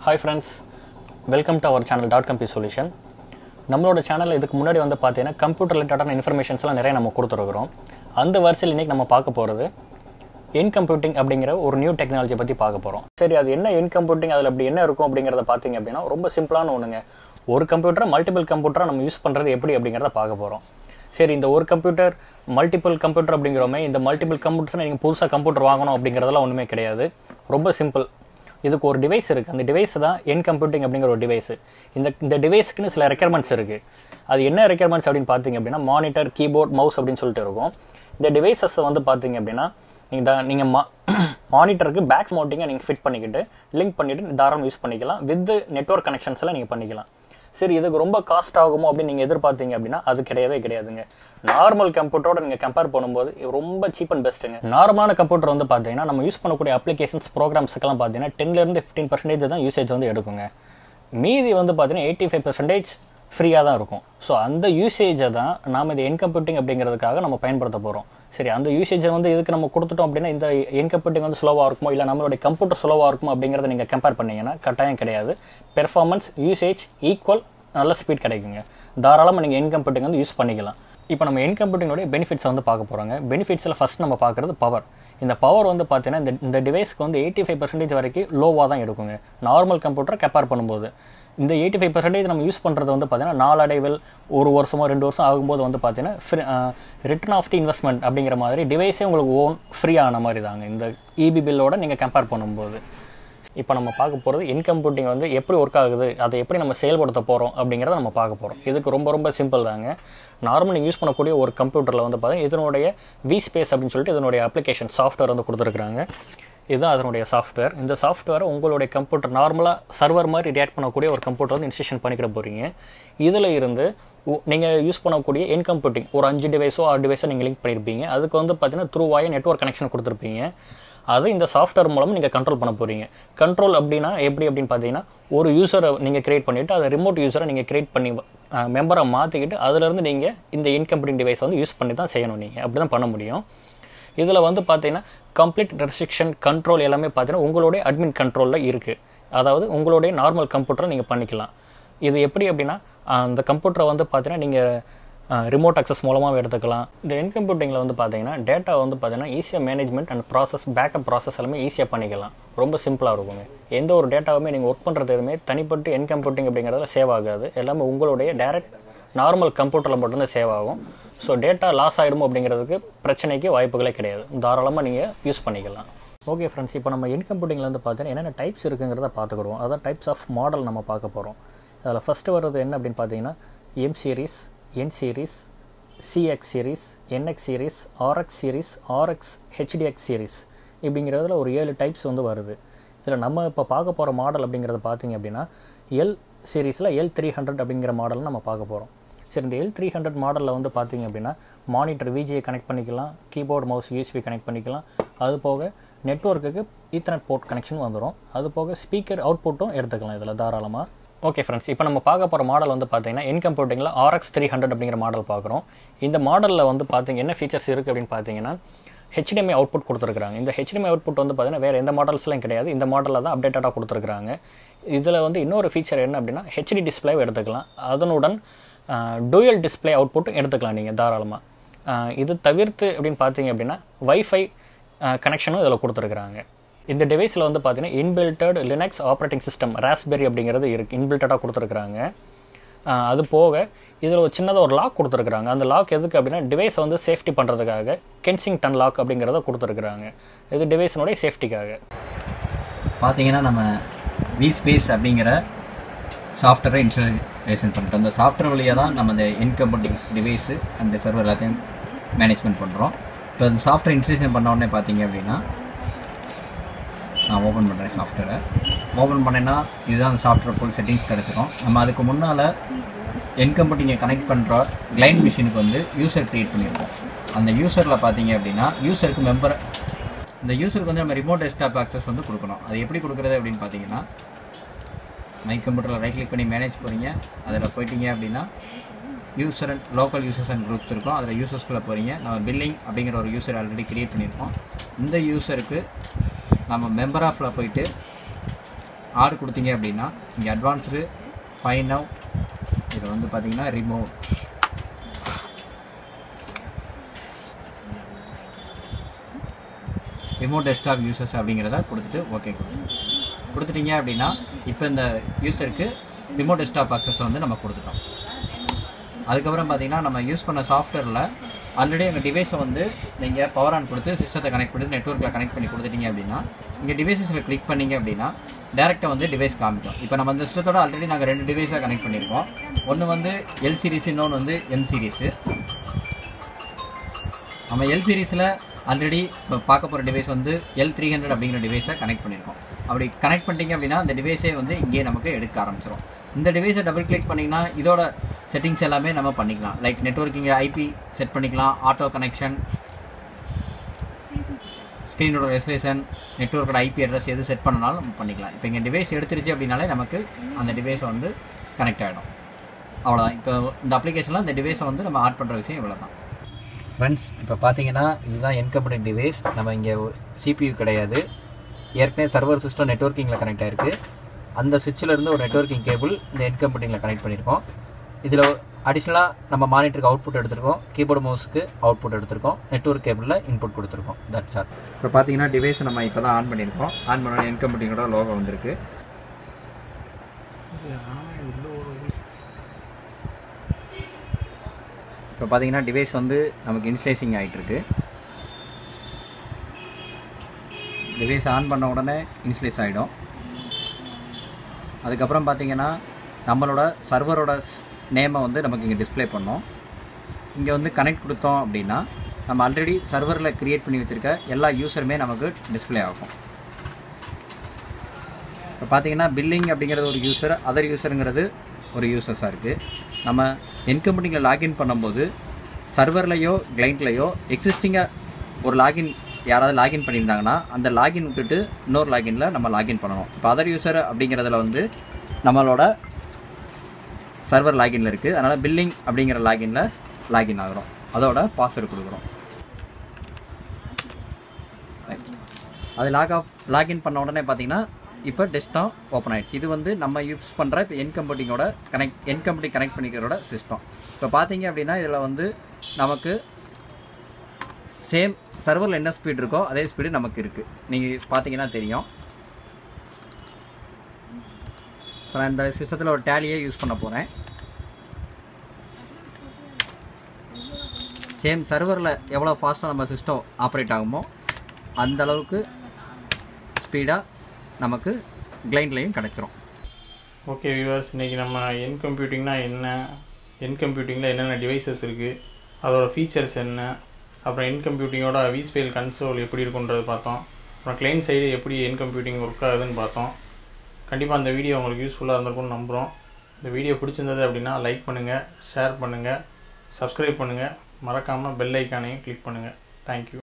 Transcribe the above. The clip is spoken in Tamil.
Hi friends welcome to our channel dot கம்பி சொல்யூஷன் நம்மளோட சேனலில் இதுக்கு முன்னாடி வந்து பார்த்தீங்கன்னா கம்ப்யூட்டர் ரிலேட்டடான இன்ஃபர்மேஷன்ஸ்லாம் நிறைய நம்ம கொடுத்துருக்குறோம். அந்த வரிசையில் இன்றைக்கி நம்ம பார்க்க போகிறது என் கம்ப்யூட்டிங் அப்படிங்கிற ஒரு நியூ டெக்னாலஜி பற்றி பார்க்க போகிறோம் சரி அது என்ன என் கம்ப்யூட்டிங் அதில் அப்படி என்ன இருக்கும் அப்படிங்கிறத பார்த்தீங்க அப்படின்னா ரொம்ப சிம்பிளான ஒன்றுங்க ஒரு கம்ப்யூட்டரை மல்டிபிள் கம்ப்யூட்டரை நம்ம யூஸ் பண்ணுறது எப்படி அப்படிங்கிறத பார்க்க போகிறோம் சரி இந்த ஒரு கம்ப்யூட்டர் மல்டிபிள் கம்ப்யூட்டர் அப்படிங்கிறோமே இந்த மல்டிபிள் கம்ப்யூட்டர்ஸ் நீங்கள் புதுசாக கம்ப்யூட்டர் வாங்கணும் அப்படிங்கிறதெல்லாம் ஒன்றுமே கிடையாது. ரொம்ப சிம்பிள் இதுக்கு ஒரு டிவைஸ் இருக்குது அந்த டிவைஸ் தான் என் கம்ப்யூட்டிங் அப்படிங்கிற ஒரு டிவைஸ் இந்த இந்த டிவைஸ்க்குன்னு சில ரெக்யர்மெண்ட்ஸ் இருக்குது அது என்ன ரெக்யர்மெண்ட்ஸ் அப்படின்னு பார்த்தீங்க அப்படின்னா மானிட்டர் கீபோர்ட் மவுஸ் அப்படின்னு சொல்லிட்டு இருக்கும். இந்த டிவைசஸை வந்து பார்த்தீங்க அப்படின்னா நீங்கள் நீங்கள் மா மானிட்டருக்கு பேக் மவுண்டிங்கை நீங்கள் ஃபிட் பண்ணிக்கிட்டு லிங்க் பண்ணிவிட்டு தாராளம் யூஸ் பண்ணிக்கலாம். வித் நெட்ஒர்க் கனெக்ஷன்ஸ்லாம் நீங்கள் பண்ணிக்கலாம். சரி இதுக்கு ரொம்ப காஸ்ட் ஆகுமோ அப்படின்னு நீங்கள் எதிர்பார்த்தீங்க அப்படின்னா அது கிடையவே கிடையாதுங்க. நார்மல் கம்ப்யூட்டரோட நீங்கள் கம்பேர் பண்ணும்போது ரொம்ப சீப் அண்ட் பெஸ்ட்டுங்க நார்மலான கம்ப்யூட்டர் வந்து பார்த்தீங்கன்னா நம்ம யூஸ் பண்ணக்கூடிய அப்ளிகேஷன்ஸ் ப்ரோக்ராம்ஸுக்கெல்லாம் பார்த்தீங்கன்னா டென்லேருந்து ஃபிஃப்டீன் பர்சன்டேஜ் தான் யூசேஜ் வந்து எடுக்குங்க. மீதி வந்து பார்த்தீங்கன்னா எயிட்டி ஃபைவ் பர்சன்டேஜ் ஃப்ரீயாக தான் இருக்கும். ஸோ அந்த யூசேஜை தான் நாம் இது என் கம்ப்யூட்டிங் அப்படிங்கிறதுக்காக நம்ம பயன்படுத்த போகிறோம் சரி அந்த யூசேஜை வந்து இதுக்கு நம்ம கொடுத்துட்டோம் அப்படின்னா இந்த என் வந்து ஸ்லோவாக இருக்குமோ இல்லை நம்மளுடைய கம்ப்யூட்டர் ஸ்லோவாக இருக்குமோ அப்படிங்கிறத நீங்கள் கம்பேர் பண்ணீங்கன்னா கட்டாயம் கிடையாது. பெர்ஃபார்மன்ஸ் யூசேஜ் ஈக்குவல் நல்ல ஸ்பீட் கிடைக்குங்க. தாராளமாக நீங்கள் என்கம்ப்யூட்டிங் வந்து யூஸ் பண்ணிக்கலாம். இப்போ நம்ம என் பெனிஃபிட்ஸை வந்து பார்க்க போகிறோங்க பெனிஃபிட்ஸில் ஃபஸ்ட் நம்ம பார்க்குறது பவர் இந்த பவர் வந்து பார்த்தீங்கன்னா இந்த இந்த டிவைஸ்க்கு வந்து எயிட்டி ஃபைவ் பர்சன்டேஜ் வரைக்கும் லோவாக தான் எடுக்குங்க. நார்மல் கம்ப்யூட்டரை கம்பேர் பண்ணும்போது. இந்த எயிட்டி ஃபைவ் பர்சன்டேஜ் நம்ம யூஸ் பண்ணுறது வந்து பார்த்தீங்கன்னா நாளடைவில் ஒரு வருஷமோ ரெண்டு வருஷம் ஆகும்போது வந்து பார்த்தீங்கன்னா ரிட்டர்ன் ஆஃப் தி இன்வெஸ்ட்மெண்ட் அப்படிங்கிற மாதிரி டிவைஸே உங்களுக்கு ஓன் ஃப்ரீ ஆன மாதிரி தாங்க. இந்த இபி பில்லோட நீங்கள் கம்பேர் பண்ணும்போது. இப்போ நம்ம பார்க்க போகிறது இன்கம்ப்யூட்டிங் வந்து எப்படி ஒர்க் ஆகுது அதை எப்படி நம்ம செயல்படுத்த போகிறோம் அப்படிங்கிறத நம்ம பார்க்க போகிறோம் இதுக்கு ரொம்ப ரொம்ப சிம்பிள் தாங்க. நார்மல் யூஸ் பண்ணக்கூடிய ஒரு கம்ப்யூட்டரில் வந்து பார்த்தீங்கன்னா இதனுடைய வி ஸ்பேஸ் அப்படின்னு சொல்லிட்டு இதனுடைய அப்ளிகேஷன் சாஃப்ட்வேர் வந்து கொடுத்துருக்குறாங்க. இதுதான் அதனுடைய சாஃப்ட்வேர் இந்த சாஃப்ட்வேரை உங்களுடைய கம்ப்யூட்டர் நார்மலாக சர்வர் மாதிரி ரியாக்ட் பண்ணக்கூடிய ஒரு கம்ப்யூட்டர் வந்து இன்ஸ்டேஷன் பண்ணிக்கிட போகிறீங்க இதில் இருந்து நீங்கள் யூஸ் பண்ணக்கூடிய என் கம்ப்யூட்டிங் ஒரு அஞ்சு டிவைஸோ ஆறு டிவைஸோ நீங்கள் லிங்க் பண்ணியிருப்பீங்க அதுக்கு வந்து பார்த்தீங்கன்னா த்ரூவாய நெட்ஒர்க் கனெக்ஷன் கொடுத்துருப்பீங்க. அதை இந்த சாஃப்ட்வேர் மூலம் நீங்கள் கண்ட்ரோல் பண்ண போகிறீங்க கண்ட்ரோல் அப்படின்னா எப்படி அப்படின்னு பார்த்தீங்கன்னா ஒரு யூசரை நீங்கள் கிரியேட் பண்ணிவிட்டு அதை ரிமோட் யூசரை நீங்கள் கிரியேட் பண்ணி மெம்பரை மாற்றிக்கிட்டு அதுலேருந்து நீங்கள் இந்த இன்கம்ப்யூட்டிங் டிவைஸ் வந்து யூஸ் பண்ணி தான் செய்யணும் நீங்கள் அப்படி தான் பண்ண முடியும். இதில் வந்து பார்த்தீங்கன்னா கம்ப்ளீட் ரெஸ்ட்ரிக்ஷன் கண்ட்ரோல் எல்லாமே பார்த்தீங்கன்னா உங்களுடைய அட்மின் கண்ட்ரோலில் இருக்குது அதாவது உங்களுடைய நார்மல் கம்ப்யூட்டரை நீங்கள் பண்ணிக்கலாம். இது எப்படி அப்படின்னா அந்த கம்ப்யூட்டரை வந்து பார்த்தீங்கன்னா நீங்கள் ரிமோட் அக்சஸ் மூலமாக எடுத்துக்கலாம். இந்த என் கம்ப்யூட்டிங்கில் வந்து பார்த்தீங்கன்னா டேட்டா வந்து பார்த்தீங்கன்னா ஈஸியாக management and process backup process எல்லாமே ஈஸியாக பண்ணிக்கலாம். ரொம்ப சிம்பிளாக இருக்குங்க. எந்த ஒரு டேட்டாவுமே நீங்கள் ஒர்க் பண்ணுறது எதுவுமே தனிப்பட்டு என் கம்ப்யூட்டிங் அப்படிங்கிறதுல சேவ் ஆகாது. எல்லாமே உங்களுடைய டேரக்ட் நார்மல் கம்ப்யூட்டரில் மட்டும்தான் சேவ் ஆகும். ஸோ டேட்டா லாஸ் ஆகிடும் அப்படிங்கிறதுக்கு பிரச்சனைக்கு வாய்ப்புகளே கிடையாது. தாராளமாக நீங்கள் யூஸ் பண்ணிக்கலாம். ஓகே ஃப்ரெண்ட்ஸ் இப்போ நம்ம இன்கம்ப்யூட்டிங்கில் வந்து பார்த்தீங்கன்னா என்னென்ன டைப்ஸ் இருக்குங்கிறத பார்த்துக்கிடுவோம். அதான் டைப்ஸ் ஆஃப் மாடல் நம்ம பார்க்க போகிறோம் அதில் ஃபஸ்ட்டு வர்றது என்ன அப்படின்னு பார்த்தீங்கன்னா M series N series CX series NX series RX series RX HDX series இப்படிங்கிறதுல ஒரு ஏழு டைப்ஸ் வந்து வருது. இதில் நம்ம இப்போ பார்க்க போகிற மாடல் அப்படிங்கிறத பார்த்தீங்க அப்படின்னா எல் சீரீஸில் எல் த்ரீ ஹண்ட்ரட் அப்படிங்கிற மாடல் நம்ம பார்க்க போகிறோம் சரி இந்த எல் த்ரீ ஹண்ட்ரட் மாடலில் வந்து பார்த்தீங்க அப்படின்னா மானிட்டர் விஜியை கனெக்ட் பண்ணிக்கலாம் கீபோர்டு மவுஸ் யூஎஸ்பி கனெக்ட் பண்ணிக்கலாம். அது போக நெட்ஒர்க்குக்கு ஈத்தர்நெட் போர்ட் கனெக்ஷன் வந்துடும் அது போக ஸ்பீக்கர் அவுட்புட்டும் எடுத்துக்கலாம் இதில் தாராளமாக ஓகே ஃப்ரெண்ட்ஸ் இப்போ நம்ம பார்க்க போகிற மாடல் வந்து பார்த்தீங்கன்னா இன் கம்ப்யூட்டிங்கில் ஆர்எக்ஸ் த்ரீ ஹண்ட்ரட் அப்படிங்கிற மாடல் பார்க்குறோம். இந்த மாடலில் வந்து பார்த்திங்க என்ன ஃபீச்சர்ஸ் இருக்குது அப்படின்னு பார்த்தீங்கன்னா ஹெச்டிஎம்ஐ அவுட்புட் கொடுத்துருக்காங்க இந்த ஹெச்டிஎம்ஐ அவுட்புட் வந்து பார்த்தீங்கன்னா வேறு எந்த மாடல்ஸ்லாம் கிடையாது. இந்த மாடலில் தான் அப்டேட்டடாக கொடுத்துருக்காங்க இதில் வந்து இன்னொரு ஃபீச்சர் என்ன அப்படின்னா ஹெச்டி டிஸ்பிளேவை எடுத்துக்கலாம். அதனுடன் டூயல் டிஸ்பிளே அவுட்புட்டும் எடுத்துக்கலாம் நீங்கள் தாராளமாக இது தவிர்த்து அப்படின்னு பார்த்தீங்க அப்படின்னா வைஃபை கனெக்ஷனும் இதில் கொடுத்துருக்குறாங்க. இந்த டிவைஸில் வந்து பார்த்தீங்கன்னா inbuilt Linux operating system Raspberry அப்படிங்கிறது இருக்கு. இன்பில்டடாக கொடுத்துருக்குறாங்க. அது போக இதில் ஒரு சின்னதாக ஒரு லாக் கொடுத்துருக்குறாங்க. அந்த லாக் எதுக்கு அப்படின்னா டிவைஸை வந்து சேஃப்டி பண்ணுறதுக்காக கென்சிங் டன் லாக் அப்படிங்கிறத கொடுத்துருக்குறாங்க. இது டிவைஸினுடைய சேஃப்டிக்காக பார்த்தீங்கன்னா நம்ம வி ஸ்பேஸ் அப்படிங்கிற சாஃப்ட்வேரை இன்ஸ்டலேஷன் பண்ணிட்டோம். அந்த சாஃப்ட்வேர் வழியாக தான் நம்ம இந்த in computing device and server எல்லாத்தையும் மேனேஜ்மெண்ட் பண்ணுறோம் இப்போ அந்த சாஃப்ட்வேர் இன்ஸ்டலேஷன் பண்ண உடனே பார்த்தீங்க அப்படின்னா நான் ஓப்பன் பண்ணுறேன் சாஃப்ட்வேரை ஓப்பன் பண்ணேன்னா இதுதான் அந்த சாஃப்ட்வேர் ஃபுல் செட்டிங்ஸ் கிடச்சிரும். நம்ம அதுக்கு முன்னால் என்கம்ப்யூட்டிங்கை கனெக்ட் பண்ணுற கிளைண்ட் மிஷினுக்கு வந்து யூசர் க்ரியேட் பண்ணியிருக்கோம் அந்த யூசரில் பார்த்தீங்க அப்படின்னா யூசருக்கு மெம்பர் இந்த யூசருக்கு வந்து நம்ம ரிமோட் டெஸ்க்டாப் ஆக்சஸ் வந்து கொடுக்கணும். அது எப்படி கொடுக்குறது அப்படின்னு பார்த்தீங்கன்னா மை கம்ப்யூட்டரில் ரைட் கிளிக் பண்ணி மேனேஜ் போகிறீங்க அதில் போயிட்டீங்க அப்படின்னா user and local users and groups இருக்கும். அதில் யூசர்ஸ்குள்ளே போகிறீங்க நம்ம பில்லிங் அப்படிங்கிற ஒரு யூசர் ஆல்ரெடி கிரியேட் பண்ணியிருக்கோம். இந்த யூசருக்கு நம்ம மெம்பர் ஆஃபில் போயிட்டு ஆர்டர் கொடுத்தீங்க அப்படின்னா இங்கே அட்வான்ஸ்டு ஃபைன் நவ் இதில் வந்து பார்த்தீங்கன்னா ரிமூவ் ரிமோட் டெஸ்க்டாப் யூசர்ஸ் அப்படிங்கிறத கொடுத்துட்டு ஓகே கொடுத்துருங்க கொடுத்துட்டீங்க அப்படின்னா இப்போ இந்த யூஸருக்கு ரிமோட் டெஸ்க்டாப் அக்சஸ் வந்து நம்ம கொடுத்துட்டோம். அதுக்கப்புறம் பார்த்தீங்கன்னா நம்ம யூஸ் பண்ண சாஃப்ட்வேரில் ஆல்ரெடி எங்கள் டிவைஸை வந்து நீங்கள் பவர் ஆன் கொடுத்து சிஸ்டத்தை கனெக்ட் பண்ணி நெட்ஒர்க்கில் கனெக்ட் பண்ணி கொடுத்துட்டீங்க அப்படின்னா இங்கே டிவைசஸில் கிளிக் பண்ணீங்க அப்படின்னா டேரெக்டாக வந்து டிவைஸ் காமிக்கும். இப்போ நம்ம இந்த சிஸ்டத்தோட ஆல்ரெடி நாங்கள் ரெண்டு டிவைஸாக கனெக்ட் பண்ணியிருக்கோம் ஒன்று வந்து எல் சீரீஸ் இன்னொன்று வந்து எம் சீரீஸு நம்ம எல் சீரிஸில் ஆல்ரெடி இப்போ பார்க்க போகிற டிவைஸ் வந்து எல் த்ரீ ஹண்ட்ரட் அப்படிங்கிற டிவைஸை கனெக்ட் பண்ணியிருக்கோம் அப்படி கனெக்ட் பண்ணிட்டீங்க அப்படின்னா அந்த டிவைஸே வந்து இங்கேயே நமக்கு எடுக்க ஆரம்பிச்சிடும் இந்த டிவைஸை டபுள் கிளிக் பண்ணிங்கன்னா இதோட செட்டிங்ஸ் எல்லாமே நம்ம பண்ணிக்கலாம். லைக் நெட்ஒர்க்கிங் ஐபி செட் பண்ணிக்கலாம் ஆட்டோ கனெக்ஷன் ஸ்க்ரீனோட ரெசலேஷன் நெட்ஒர்க்கோட ஐபி அட்ரஸ் எது செட் பண்ணனாலும் நம்ம பண்ணிக்கலாம். இப்போ இங்கே டிவைஸ் எடுத்துருச்சு அப்படின்னாலே நமக்கு அந்த டிவைஸை வந்து கனெக்ட் ஆகிடும் அவ்வளோதான் இப்போ இந்த அப்ளிகேஷனில் இந்த டிவைஸை வந்து நம்ம ஆட் பண்ணுற விஷயம் இவ்வளோ தான் ஃப்ரெண்ட்ஸ் இப்போ பார்த்தீங்கன்னா இதுதான் என்கம்பனி டிவைஸ் நம்ம இங்கே சிபியூ கிடையாது. ஏற்கனவே சர்வர் சிஸ்டம் நெட்ஒர்க்கிங்கில் கனெக்ட் ஆயிருக்கு. அந்த சுவிட்சில் இருந்து ஒரு நெட்ஒர்க்கிங் கேபிள் இந்த என்கம்பனியில் கனெக்ட் பண்ணியிருக்கோம். இதில் அடிஷ்னலாக நம்ம மானிட்டருக்கு அவுட்புட் எடுத்திருக்கோம். கீபோர்டு மவுஸ்க்கு அவுட்புட் எடுத்திருக்கோம். நெட்ஒர்க் கேபிளில் இன்புட் கொடுத்துருக்கோம். தட்ஸ் ஆல் இப்போ பார்த்தீங்கன்னா டிவைஸ் நம்ம இப்போ தான் ஆன் பண்ணியிருக்கோம் ஆன் பண்ண என்கம்பனியோட லோகோ வந்திருக்கு. இப்போ பார்த்தீங்கன்னா டிவைஸ் வந்து நமக்கு இன்ஸ்லேசிங் ஆகிட்டுருக்கு டிவைஸ் ஆன் பண்ண உடனே இன்ஸ்லேஸ் ஆகிடும் அதுக்கப்புறம் பார்த்தீங்கன்னா நம்மளோட சர்வரோட நேமை வந்து நமக்கு இங்கே டிஸ்ப்ளே பண்ணோம். இங்கே வந்து கனெக்ட் கொடுத்தோம் அப்படின்னா நம்ம ஆல்ரெடி சர்வரில் க்ரியேட் பண்ணி வச்சுருக்க எல்லா யூஸருமே நமக்கு டிஸ்ப்ளே ஆகும். இப்போ பார்த்தீங்கன்னா பில்லிங் அப்படிங்கிறது ஒரு யூஸர் அதர் யூஸருங்கிறது ஒரு யூசஸாக இருக்குது நம்ம என்கம்பனியில் லாகின் பண்ணும்போது சர்வர்லையோ கிளைண்ட்லேயோ எக்ஸிஸ்டிங்காக ஒரு லாகின் யாராவது லாகின் பண்ணியிருந்தாங்கன்னா அந்த லாகின் விட்டுட்டு இன்னொரு லாகினில் நம்ம லாகின் பண்ணணும். இப்போ அதர் யூசர் அப்படிங்கிறதுல வந்து நம்மளோட சர்வர் லாகின்ல இருக்குது அதனால் பில்லிங் அப்படிங்கிற லாகின்ல லாகின் ஆகிறோம். அதோட பாஸ்வேர்டு கொடுக்குறோம். அது லாக் ஆஃப் லாகின் பண்ண உடனே பார்த்தீங்கன்னா இப்போ டெஸ்க்டாப் ஓப்பன் ஆயிடுச்சு. இது வந்து நம்ம யூஸ் பண்ணுற இப்போ என் கம்பெனியோட கனெக்ட் என் கம்பெனி கனெக்ட் பண்ணிக்கிறோட சிஸ்டம் இப்போ பார்த்தீங்க அப்படின்னா இதில் வந்து நமக்கு சேம் சர்வரில் என்ன ஸ்பீட் இருக்கோ அதே ஸ்பீடு நமக்கு இருக்குது நீங்கள் பார்த்தீங்கன்னா தெரியும். இப்போ நான் இந்த சிஸ்டத்தில் ஒரு டேலியே யூஸ் பண்ண போகிறேன் சேம் சர்வரில் எவ்வளோ ஃபாஸ்ட்டாக நம்ம சிஸ்டம் ஆப்ரேட் ஆகுமோ அந்த அளவுக்கு ஸ்பீடாக நமக்கு கிளைண்ட்லேயும் கிடச்சிரும். ஓகே வியூவர்ஸ் இன்றைக்கி நம்ம என் கம்ப்யூட்டிங்னா என்ன? என் கம்ப்யூட்டிங்கில் என்னென்ன டிவைசஸ் இருக்குது அதோடய ஃபீச்சர்ஸ் என்ன? அப்புறம் என் கம்ப்யூட்டிங்கோட விஸ்பேல் கன்சோல் எப்படி இருக்குன்றது பார்த்தோம். அப்புறம் கிளைண்ட் சைடு எப்படி என் கம்ப்யூட்டிங் ஒர்க் ஆகுதுன்னு பார்த்தோம். கண்டிப்பாக அந்த வீடியோ உங்களுக்கு யூஸ்ஃபுல்லாக இருந்திருக்கும்னு நம்புகிறோம் இந்த வீடியோ பிடிச்சிருந்தது அப்படின்னா லைக் பண்ணுங்கள் ஷேர் பண்ணுங்கள் சப்ஸ்கிரைப் பண்ணுங்கள் மறக்காமல் பெல் ஐக்கானையும் கிளிக் பண்ணுங்கள் தேங்க்யூ